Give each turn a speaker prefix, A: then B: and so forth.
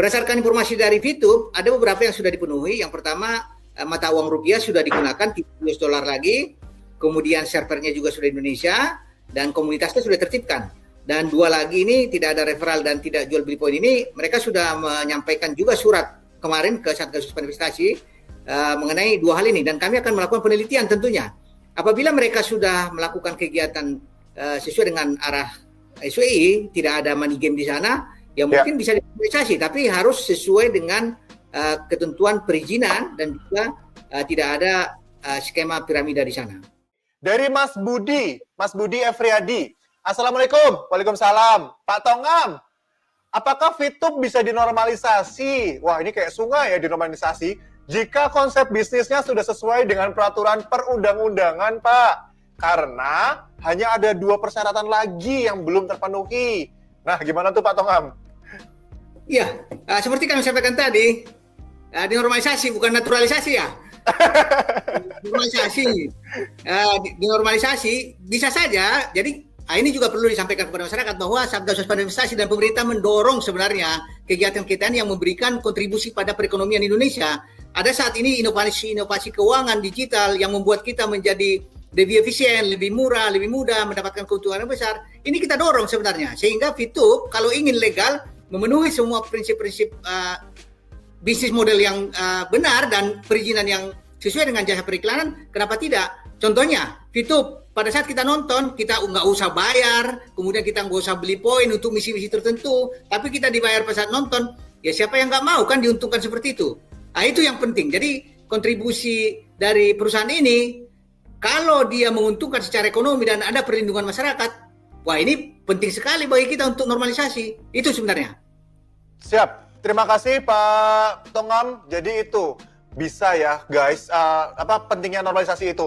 A: berdasarkan informasi dari Fitup, ada beberapa yang sudah dipenuhi. Yang pertama, uh, mata uang rupiah sudah digunakan, US dollar lagi. Kemudian servernya juga sudah Indonesia dan komunitasnya sudah tertibkan. Dan dua lagi ini tidak ada referral dan tidak jual beli poin ini, mereka sudah menyampaikan juga surat kemarin ke Satgas Investasi uh, mengenai dua hal ini dan kami akan melakukan penelitian tentunya. Apabila mereka sudah melakukan kegiatan uh, sesuai dengan arah SWI, tidak ada money game di sana, ya, ya. mungkin bisa direalisasi, tapi harus sesuai dengan uh, ketentuan perizinan dan juga uh, tidak ada uh, skema piramida di sana.
B: Dari Mas Budi, Mas Budi Efriadi, Assalamualaikum. Waalaikumsalam. Pak Tongam, apakah Fitup bisa dinormalisasi? Wah, ini kayak sungai ya dinormalisasi. Jika konsep bisnisnya sudah sesuai dengan peraturan perundang-undangan, Pak. Karena hanya ada dua persyaratan lagi yang belum terpenuhi. Nah, gimana tuh Pak Tongam?
A: Iya, uh, seperti kami sampaikan tadi, uh, dinormalisasi bukan naturalisasi ya. normalisasi, uh, dinormalisasi bisa saja. Jadi Nah, ini juga perlu disampaikan kepada masyarakat bahwa Satgas Waspada Investasi dan pemerintah mendorong sebenarnya kegiatan-kegiatan yang memberikan kontribusi pada perekonomian Indonesia. Ada saat ini inovasi-inovasi keuangan digital yang membuat kita menjadi lebih efisien, lebih murah, lebih mudah mendapatkan keuntungan yang besar. Ini kita dorong sebenarnya sehingga Fitup kalau ingin legal memenuhi semua prinsip-prinsip uh, bisnis model yang uh, benar dan perizinan yang sesuai dengan jasa periklanan, kenapa tidak? Contohnya, Fitup pada saat kita nonton kita nggak usah bayar, kemudian kita nggak usah beli poin untuk misi-misi tertentu, tapi kita dibayar pada saat nonton, ya siapa yang nggak mau kan diuntungkan seperti itu. Nah itu yang penting. Jadi kontribusi dari perusahaan ini kalau dia menguntungkan secara ekonomi dan ada perlindungan masyarakat, wah ini penting sekali bagi kita untuk normalisasi. Itu sebenarnya.
B: Siap. Terima kasih Pak Tongam. Jadi itu bisa ya guys, uh, apa pentingnya normalisasi itu.